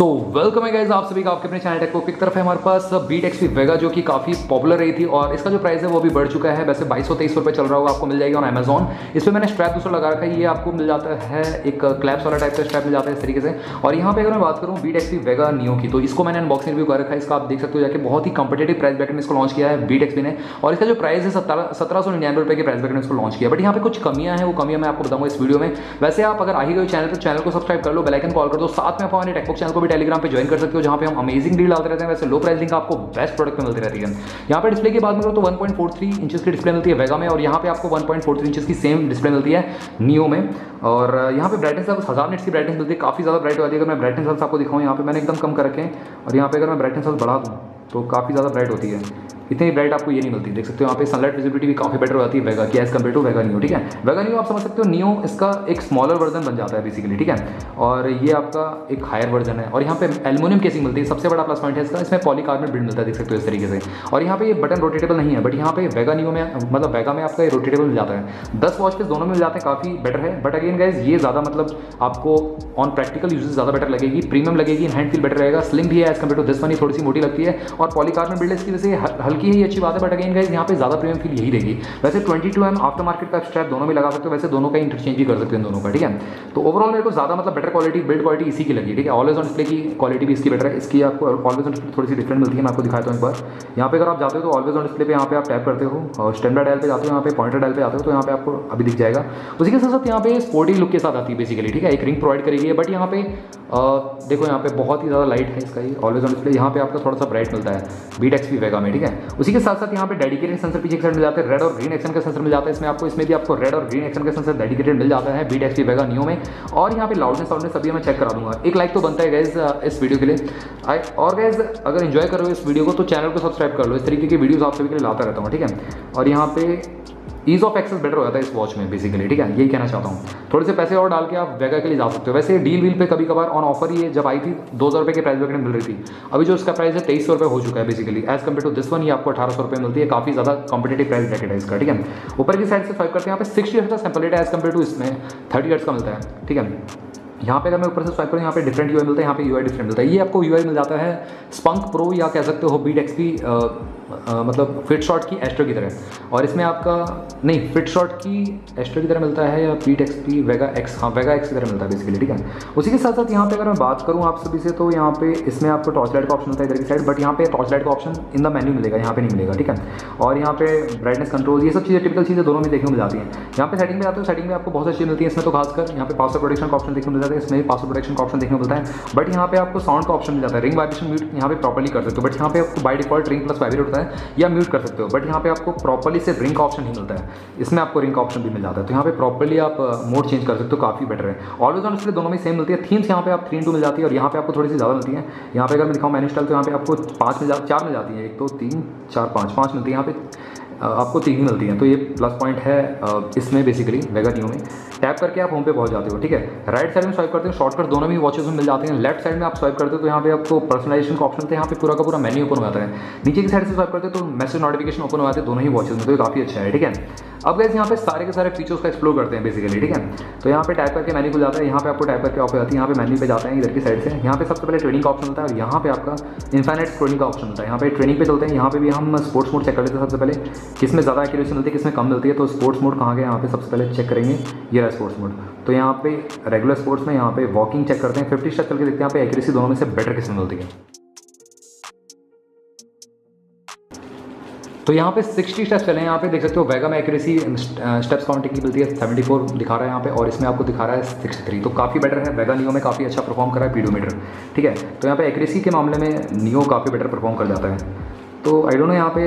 So welcome है guys आप सभी का आपके अपने चैनल टेक की तरफ़ है हमारे पास। बीट एक्सपी वेगा जो कि काफ़ी पॉपुलर रही थी और इसका जो प्राइस है वो भी बढ़ चुका है। वैसे बाईस सौ तेईस रुपये चल रहा होगा, आपको मिल जाएगा ऑन अमेजॉन इस पर मैंने स्ट्रैप दूसरा लगा रखा है, ये आपको मिल जाता है एक क्लैप्स वाला टाइप का स्ट्रैप मिल जाता है इस तरीके से। और यहाँ पे अगर मैं बात करूँ बीट एक्सपी वेगा नियो की तो इसको मैंने अनबॉक्सिंग रिव्यू कर रखा है। इसका आप देख सकते हो जाकर बहुत ही कंपेटेटिव प्राइस बैकेट में इसको लॉन्च किया है बीट एक्सपी ने। और इसका जो प्राइस है सत्रह सौ निन्यानवे रुपये के प्राइस बैकेट में इसको लॉन्च किया बट यहाँ पर कुछ कमियाँ हैं, वो कमियाँ मैं आपको बताऊँगा इस वीडियो में। वैसे आप अगर आई गए चैनल तो चैनल को सब्सक्राइब कर लो बेलाइकन कॉल कर दो। साथ में आप हमारे टेकबुक चैनल को भी टेलीग्राम पे ज्वाइन कर सकते हो, जहाँ पे हम अमेजिंग डील डालते रहते हैं। वैसे लो प्राइस लिंक आपको बेस्ट प्रोडक्ट में मिलती रहती है। यहाँ पर डिस्प्ले की बात करो तो 1.43 इंचेस की डिस्प्ले मिलती है वेगा में, और यहाँ पे आपको 1.43 इंचेस की सेम डिस्प्ले मिलती है नियो में। और यहाँ पे ब्राइटनेस आपको हज़ार नेट्स की ब्राइटनेस मिलती है। काफ़ी ज़्यादा ब्राइट है अगर मैं ब्राइटनेस आपको दिखाऊँ, यहाँ पे मैंने एकदम कम कर रखें और यहाँ पे अगर मैं ब्राइटनेस बढ़ा दूँ तो काफ़ी ज़्यादा ब्राइट होती है। इतनी ब्राइट आपको ये नहीं मिलती। देख सकते हो यहाँ पे सनलाइट विजिबिलिटी भी काफ़ी बेटर हो जाती है वेगा की as compared to Vega Neo ठीक है? वेगा नियो आप समझ सकते हो नियो इसका एक स्मॉलर वर्जन बन जाता है बेसिकली ठीक है? और ये आपका एक हायर वर्जन है। और यहाँ पे एल्यूमिनियम केसिंग मिलती है, सबसे बड़ा प्लस पॉइंट है इसका। इसमें पॉलीकार्बनेट बिल्ड मिलता है, देख सकते हो इस तरीके से। और यहाँ पे ये बटन रोटेटेबल नहीं है बट यहाँ पे वेगा नियो में मतलब वेगा में आपका रोटेटेबल मिल जाता है। दस वॉच के दोनों में मिल जाते हैं, काफ़ी बेटर है। बट अगेन गाइज़ ये ज़्यादा मतलब आपको ऑन प्रैक्टिकल यूजेस ज़्यादा बेटर लगेगी। प्रीमियम लगेगी हैंड फील बेटर रहेगा। स्लिम भी है as compared to this one थोड़ी सी मोटी लगती है। और पॉलीकार्बनेट बिल्ड इसकी वजह से हल्की ही अच्छी बात है बट अगेन गाइज़ यहाँ पे ज़्यादा प्रीमियम फील यही रहेगी। वैसे 22 टू एम आफ्टर मार्केट का स्ट्रैप दोनों में लगा सकते हो, वैसे दोनों का इंटरचेंज भी कर सकते हैं दोनों का, ठीक है? तो ओवरऑल मेरे को ज़्यादा मतलब बेटर क्वालिटी बिल्ड क्वालिटी इसी की लगी, ठीक है? ऑलवेज ऑन डिस्प्ले की क्वालिटी भी इसकी बेटर है। इसकी आपको ऑलवेज ऑन डिस्प्ले थोड़ी सी डिफरेंट मिलती है, मैं आपको दिखाता हूँ एक बार। यहाँ पे अगर आप जाते हो तो ऑलवेज ऑन डिस्प्ले पे यहाँ पे आप टैप करते हो, और स्टैंडर्ड डायल पे जाते हो, यहाँ पे पॉइंटर डायल पे जाते हो तो यहाँ पे आपको अभी दिख जाएगा। उसी के साथ साथ यहाँ पे स्पोर्टी लुक के साथ आती है बेसिकली ठीक है? एक रिंग प्रोवाइड करेगी बट यहाँ पे देखो यहाँ पे बहुत ही ज़्यादा लाइट है इसका ऑलवेज ऑन डिस्प्ले यहाँ पे आपका थोड़ा सा ब्राइट मिलता है। बीट एक्स वेगा में, ठीक है? उसी के साथ साथ यहाँ पे डेडिकेटेड सेंसर पीछे मिल जाते हैं रेड और ग्रीन एक्शन का सेंसर मिल जाता है। इसमें आपको, इसमें भी आपको रेड और ग्रीन एक्शन का सेंसर डेडिकेटेड मिल जाता है बीट एक्स वेगा नियो में। और यहाँ पे लाउडनेस साउंडनेस सभी मैं चेक करा दूँगा। एक लाइक तो बनता है गैस इस वीडियो के लिए। और गैस अगर इन्जॉय करो इस वीडियो को तो चैनल को सब्सक्राइब कर लो। इस तरीके की वीडियोज़ आप सभी के लिए लाता रहता हूँ, ठीक है? और यहाँ पे ईज ऑफ़ एक्सेस बेटर हो जाता है इस वॉच में बेसिकली ठीक है? यही कहना चाहता हूँ। थोड़े से पैसे और डाल के आप वेगा के लिए जा सकते हो। वैसे डील वील पे कभी कभार ऑन ऑफ़र ही है, जब आई थी, दो हज़ार रुपये के प्राइस वगैरह मिल रही थी। अभी जो इसका प्राइस है, तेईस सौ रुपये हो चुका है basically as compared to this one ये आपको अठारह सौ रुपये मिलती है। काफ़ी ज़्यादा कॉम्पिटेटिव प्राइस ब्रैकेट है इसका, ठीक है? ऊपर की साइड से फाइव करते हैं। यहाँ पे सिक्सटी हर्ट्स का सैंपल रेट है एज कंपेयर टू इसमें थर्टी हर्ट्स का मिलता है, ठीक है? यहाँ पे अगर मैं ऊपर से स्वाइप करूँ यहाँ पे डिफरेंट यूआई मिलता है यहाँ पे यूआई डिफरेंट मिलता है ये आपको यूआई मिल जाता है स्पंक प्रो या कह सकते हो बीट एक्सपी मतलब फिट शॉट की एस्ट्रो की तरह और इसमें आपका नहीं फिट शॉट की एस्ट्रो की तरह मिलता है या Beat X P Vega X हाँ वेगा एक्स की तरह मिलता है बेसिकली ठीक है उसी के साथ साथ यहाँ पे अगर मैं बात करूँ आप सभी से तो यहाँ पे इसमें आपको टॉर्च लाइट का ऑप्शन मिलता है इधर की साइड बट यहाँ पे टॉर्च लाइट का ऑप्शन इन द मेन्यू मिलेगा यहाँ पे नहीं मिलेगा ठीक है और यहाँ पे ब्राइटनेस कंट्रोल ये सब चीज़ें टिपिकल चीज़ें दोनों में देखने को मिल जाती हैं यहाँ पे सेटिंग में आते हो सेटिंग में आपको बहुत अच्छी मिलती है इसमें तो खासकर यहाँ पे पासवर्ड प्रोडक्शन का ऑप्शन देखने को मिल जाता है इसमें पासवर्ड प्रोटेक्शन का ऑप्शन देखने को मिलता है बट यहाँ पे आपको साउंड का ऑप्शन मिल जाता है रिंग वाइब्रेशन म्यूट यहाँ पे प्रॉपरली कर सकते हो बट यहाँ पे आपको by default ring plus vibrate होता है या म्यूट कर सकते हो बट यहाँ पे आपको प्रॉपरली से रिंग का ऑप्शन नहीं मिलता है इसमें आपको रिंग का ऑप्शन भी मिल जाता है तो यहाँ पे प्रॉपरली आप मोड चेंज कर सकते हो काफ़ी बेटर है ऑलवेज ऑन डिस्प्ले दोनों में सेम मिलती है थीम्स यहाँ पे आप थ्री टू मिल जाती है और यहाँ पे आपको थोड़ी सी ज़्यादा मिलती है यहाँ पे अगर मैं दिखाऊँ मैनी स्टाइल तो यहाँ पे आपको पाँच मिल जाती चार मिल जाती है एक तो तीन चार पाँच पाँच मिलती है यहाँ पे आपको तीन ही मिलती हैं तो ये प्लस पॉइंट है इसमें बेसिकली वेगा न्यू में टैप करके आप होम पे पहुँच जाते हो ठीक है राइट साइड में स्वाइप करते हो शॉर्टकट दोनों भी वॉचेस में मिल जाते हैं लेफ़्ट साइड में आप स्वाइप करते हो तो यहाँ पे आपको पर्सनलाइजेशन का ऑप्शन थे यहाँ पे पूरा का पूरा मेन्यू ओपन हो जाता है नीचे की साइड से स्वाइप करते हो तो मैसेज नोटिफिकेशन ओपन हो जाते हैं दोनों ही वॉचेज में तो काफ़ी अच्छा है ठीक है अब गैस यहाँ पे सारे के सारे फीचर्स का एक्सप्लोर करते हैं बेसिकली ठीक है तो यहाँ पे टाइप करके मेन्यू खुल जाता है यहाँ पे आपको टाइप करके ऑफ़ जाती है यहाँ पे मेन्यू पे जाते हैं इधर की साइड से यहाँ पे सबसे पहले ट्रेनिंग का ऑप्शन होता है और यहाँ पे आपका इन्फाइनेट ट्रेनिंग का ऑप्शन होता है यहाँ पे ट्रेनिंग पे चलते हैं यहाँ पे भी हम स्पोर्ट्स मोड चेक कर लेते हैं सबसे पहले किसमें ज़्यादा एक्यूरेसी मिलती है किसमें कम मिलती है तो स्पोर्ट्स मोड कहाँ गया? यहाँ पे सबसे पहले चेक करेंगे, ये रहा स्पोर्ट्स मोड तो यहाँ पे रेगुलर स्पोर्ट्स में यहाँ पे वॉकिंग चेक करते हैं फिफ्टी स्टेप चल के देखते हैं, यहाँ पे एक्यूरेसी दोनों में से बेटर किसमें मिलती है? तो यहाँ पे 60 स्टेप्स चले हैं, यहाँ पे देख सकते हो वेगा में एक्यूरेसी स्टेप्स काउंटिंग की मिलती है 74 दिखा रहा है यहाँ पे, और इसमें आपको दिखा रहा है 63 तो काफ़ी बेटर है वेगा नियो में काफ़ी अच्छा परफॉर्म कर रहा है पीडोमीटर ठीक है? तो यहाँ पे एक्यूरेसी के मामले में नियो काफ़ी बेटर परफॉर्म कर जाता है। तो आई डोंट नो यहाँ पे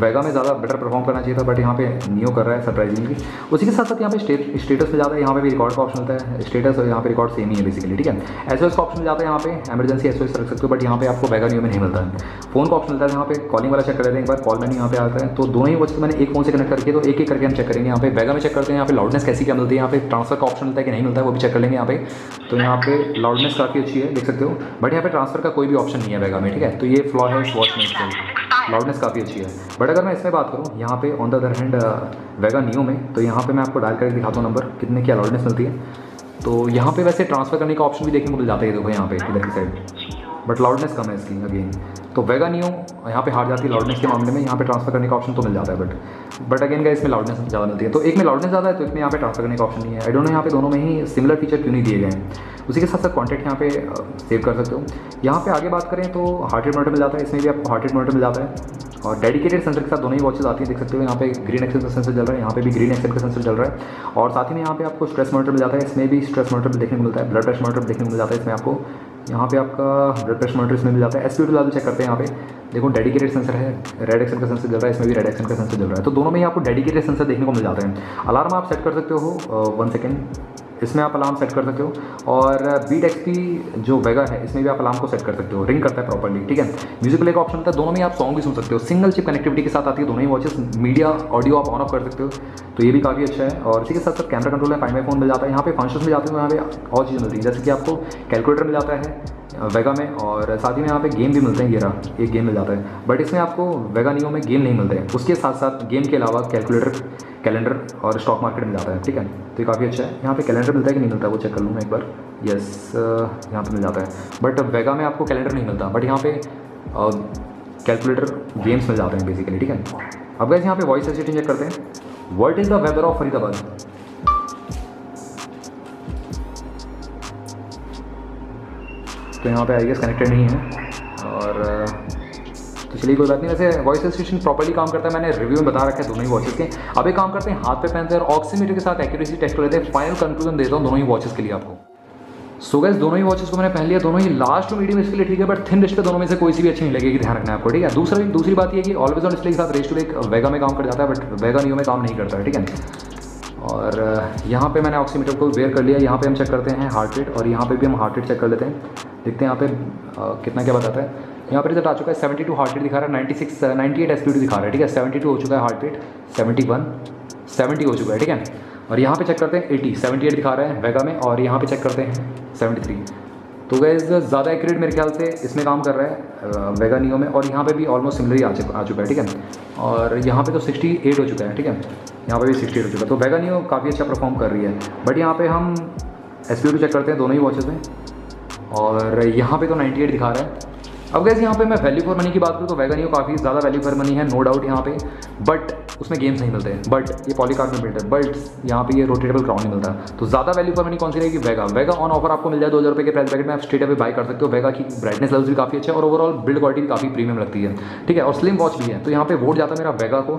वेगा में ज़्यादा बेटर परफॉर्म करना चाहिए था बट यहाँ पे नियो कर रहा है सरप्राइजिंगली उसी के साथ साथ यहाँ पे स्टेट स्टेटस में जाता है यहाँ पे भी रिकॉर्ड का ऑप्शन होता है स्टेटस और यहाँ पे रिकॉर्ड सेम ही है बेसिकली ठीक है एस का ऑप्शन मिल जाता है यहाँ पे एमरजेंसी एस रख सकते हो बट यहाँ पे आपको वेगा नियो में नहीं मिलता है फ़ोन का ऑप्शन मिलता है यहाँ पे कॉलिंग वाला चेक कर लेते हैं एक बार कॉल मैंने यहाँ पे आता है तो दोनों ही वॉच मैंने एक फ़ोन से कनेक्ट करके तो एक एक करके हम चेक करेंगे यहाँ पे वेगा में चेक करते हैं यहाँ पे लाउडनेस कैसी क्या मिलती है यहाँ पे ट्रांसफ़र का ऑप्शन मिलता है कि नहीं मिलता है वो भी चेक कर लेंगे यहाँ पे तो यहाँ पे लाउडनेस काफ़ी अच्छी है देख सकते हो बट यहाँ पे ट्रांसफ़र का कोई भी ऑप्शन नहीं है वेगा में ठीक है तो ये फ्लॉ है वॉच में लाउडनेस काफ़ी अच्छी है। बट अगर मैं इसमें बात करूँ, यहाँ पे on the other hand Vega Neo में तो यहाँ पे मैं आपको डायल करके दिखाता हूँ नंबर कितने की अलाउडनेस मिलती है। तो यहाँ पे वैसे ट्रांसफ़र करने का ऑप्शन भी देखने को मिल जाता है देखो यहाँ पे, इधर की साइड बट लाउडनेस कम है इसकी अगेन तो वेगा नियो यहाँ पे हार जाती है लाउडनेस के मामले में, यहाँ पे ट्रांसफ़र करने का ऑप्शन तो मिल जाता है बट बट अगेन का इसमें लाउडनेस ज़्यादा मिलती है. तो एक में लाउडनेस ज़्यादा है तो एक में यहाँ पे ट्रांसफ़र करने का ऑप्शन नहीं है. आई डोंट नो यहाँ पे दोनों में ही सिमिलर फीचर क्यों नहीं दिए गए हैं. उसी के साथ साथ कॉन्टेक्ट यहाँ पे सेव कर सकते हो. यहाँ पे आगे बात करें तो हार्ट रेट मोटर मिल जाता है, इसमें भी आपको हार्ट रेट मोटर मिल जाता है. और डेडिकेटेड सेंसर के साथ दोनों ही वॉचेस आती है, देख सकते हो, यहाँ पे ग्रीन एक्सेल का सेंसर चल रहा है, यहाँ पे भी ग्रीन एक्सेल का सेंसर चल रहा है. और साथ ही में यहाँ पे आपको स्ट्रेस मोटर मिल जाता है, इसमें भी स्ट्रेस मोटर देखने को मिलता है ब्लड प्रेशर मोटर देखने को मिल जाता है, इसमें आपको यहाँ पे आपका ब्लड प्रेशर मोटर इसमें मिल जाता है। एस पी चेक करते हैं यहाँ पे। देखो डेडिकेटेड सेंसर है रेड एक्सन का सेंसर जल रहा है, इसमें भी रेड एक्सन का सेंसर जल रहा है। तो दोनों में ही आपको डेडिकेटेड सेंसर देखने को मिल जाता है। अलार्म आप सेट कर सकते हो वन सेकेंड इसमें आप अलार्म सेट कर सकते हो। और बीट एक्स जो वेगा है, इसमें भी आप अलार्म को सेट कर सकते हो। रिंग करता है प्रॉपरली ठीक है? म्यूज़िक प्ले का ऑप्शन होता है, दोनों में आप सॉन्ग भी सुन सकते हो। सिंगल चिप कनेक्टिविटी के साथ आती है, दोनों ही वॉचेस मीडिया ऑडियो आप ऑन ऑफ़ कर सकते हो। तो ये भी काफ़ी अच्छा है। और इसी के साथ साथ कैमरा कंट्रोल है फाइव फ़ोन मिल जाता है। यहाँ पे फ़ंक्शन मिल जाते हैं, यहाँ पे और चीज़ें मिलती है। जैसे कि आपको कैलकुलेटर मिल जाता है वेगा में और साथ ही में यहाँ पे गेम भी मिलते हैं गेरा एक गेम मिल जाता है। बट इसमें आपको वेगा नियो में गेम नहीं मिलते। हैं उसके साथ साथ गेम के अलावा कैलकुलेटर, कैलेंडर और स्टॉक मार्केट मिल जाता है, ठीक है? तो ये काफ़ी अच्छा है। यहाँ पे कैलेंडर मिलता है कि नहीं मिलता, वो चेक कर लूँ मैं एक बार। यस यहाँ पे मिल जाता है। बट वेगा में आपको कैलेंडर नहीं मिलता। बट यहाँ पे कैलकुलेटर गेम्स मिल जाते हैं बेसिकली ठीक है? अब वैसे यहाँ पे वॉइस असिस्टेंट चेक करते हैं। What is the weather of Faridabad तो यहाँ पे आई गेस कनेक्टेड नहीं है। और तो चलिए, कोई बात नहीं। वैसे वॉइस असिस्टेंट प्रॉपर्ली काम करता है, मैंने रिव्यू में बता रखा है दोनों ही वॉचेस के। अब एक काम करते हैं, हाथ पे पहनते हैं और ऑक्सीमीटर के साथ एक्यूरेसी टेस्ट कर लेते हैं। फाइनल कंक्लूजन देता हूँ दोनों ही वॉचेस के लिए आपको। सो गैस दोनों ही वॉचेस को मैंने पहन लिया। दोनों ही लास्ट टू मीडियम इसके लिए ठीक है बट थिन पे दोनों में से कोई सी भी अच्छी नहीं लगेगी, ध्यान रखना है आपको, ठीक है? दूसरा, दूसरी बात ये कि ऑलवेज ऑन डिस्प्ले के साथ रेस्ट टू एक वेगा में काम कर जाता है बट वेगा न्यू में काम नहीं करता है, ठीक है? और यहाँ पे मैंने ऑक्सीमीटर को वेयर कर लिया। यहाँ पे हम चेक करते हैं हार्ट रेट और यहाँ पे भी हम हार्ट रेट चेक कर लेते हैं। देखते हैं यहाँ पे आ, कितना क्या बताता है। यहाँ पर रिज़ल्ट आ चुका है सेवेंटी टू हार्ट रेट दिखा रहा है ninety six ninety eight S दिखा रहा है ठीक है। सेवेंटी टू हो चुका है heart rate seventy one seventy हो चुका है ठीक है। और यहाँ पे चेक करते हैं एटी सेवेंटी एट दिखा रहे हैं वेगा में और यहाँ पे चेक करते हैं सेवेंटी थ्री तो गैस ज़्यादा एक्यूरेट मेरे ख्याल से इसमें काम कर रहा है वेगा नियो में और यहाँ पे भी ऑलमोस्ट सिमिलर ही आ चुका आ चुका है ठीक है। और यहाँ पे तो 68 हो चुका है ठीक है। यहाँ पे भी 68 हो चुका है। तो वेगा नियो काफ़ी अच्छा परफॉर्म कर रही है। बट यहाँ पे हम एस चेक करते हैं दोनों ही वॉचेज़ में। और यहाँ पे तो 98 दिखा रहा है। अब गैस यहाँ पे मैं वैल्यू फॉर मनी की बात करूँ तो वैगन यू काफ़ी ज़्यादा वैल्यू फॉर मनी है नो डाउट यहाँ पे। बट उसमें गेम्स नहीं मिलते बट ये पॉलीकार्ड में है। बट यहाँ पे ये रोटेटेबल क्राउन नहीं मिलता। तो ज़्यादा वैल्यू पर मनी कौन सी रहेगी वेगा वेगा ऑन ऑफ़र आपको मिल जाए दो हज़ार रुपये के प्राइस पैकेट में, आप स्ट्रेट अवे बाई कर सकते हो। वेगा की ब्राइटनेस लेवल्स भी काफ़ी अच्छे और ओवरऑल बिल्ड क्वालिटी भी काफ़ी प्रीमियम लगती है। ठीक है, और स्लिम वॉच भी है। तो यहाँ पे वोट जाता है मेरा वेगा को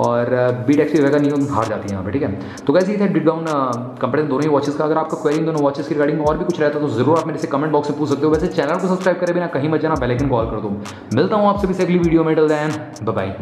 और बीट एक्सी वेगा नहीं हार जाती है यहाँ पे। ठीक है? तो कैसे ये थे डिट डाउन कंपेरिजन दोनों ही वॉचेस का। अगर आपका क्वेरी दोनों वॉचेस की रिगार्डिंग और भी कुछ रहता है तो ज़रूर आप मेरे से कमेंट बॉक्स में पूछ सकते हो। वैसे चैनल को सब्सक्राइब करे बिना कहीं मत जाना पहले कॉल कर दो। मिलता हूँ आपसे भी अगली वीडियो में। डल दैन बाय